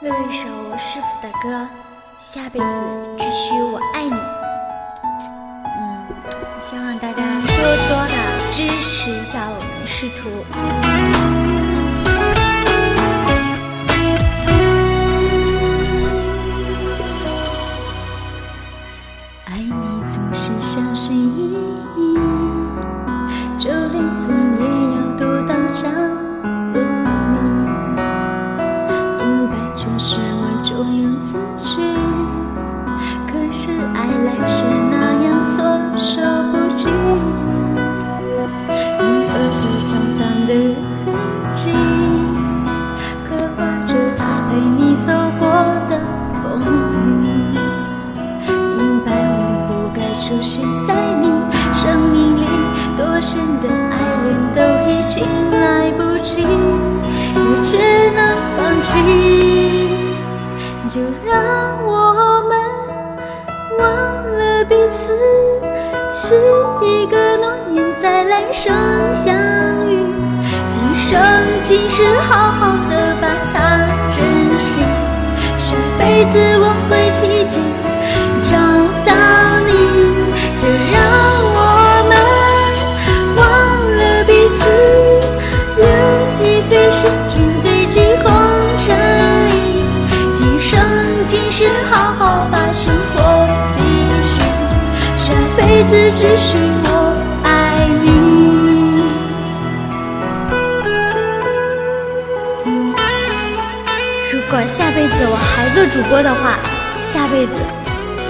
录一首师傅的歌，下辈子只许我爱你。嗯，希望大家多多的支持一下我们师徒。爱你总是小心翼出现在你生命里，多深的爱恋都已经来不及，也只能放弃。就让我们忘了彼此，许一个诺言，在来生相遇。今生今世，好好的把它好好把生活继续，下辈子只许我爱你。如果下辈子我还做主播的话，下辈子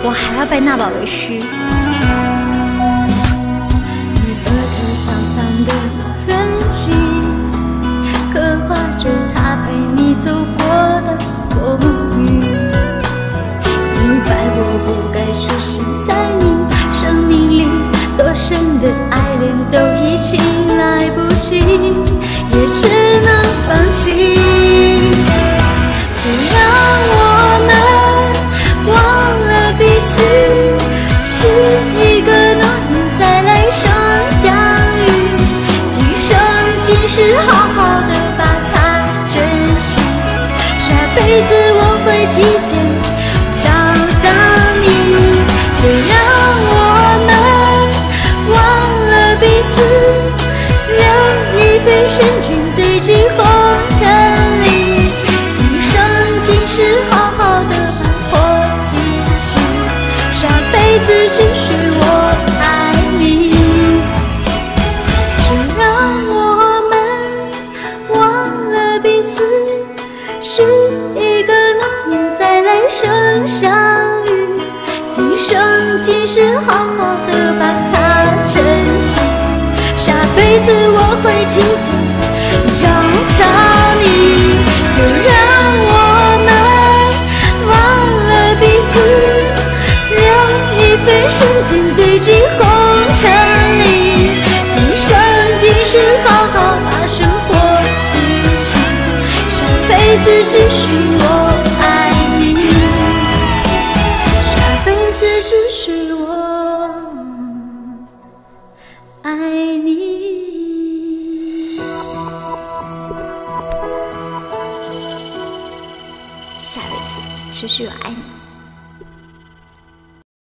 我还要拜娜宝为师。情来不及，也只能放弃。就让我们忘了彼此，许一个诺言，在来生相遇。今生今世，好好的把它珍惜，下辈子我会提深情堆积红尘里。今生今世，好好的生活继续，下辈子只许我爱你。就让我们忘了彼此，许一个诺言，在来生相遇。今生今世，好好的把它珍惜，下辈子我会提前心堆积红尘里。今生今世，好好把生活继续，下辈子只许我爱你，下辈子只许我爱你。下辈子只许我爱你。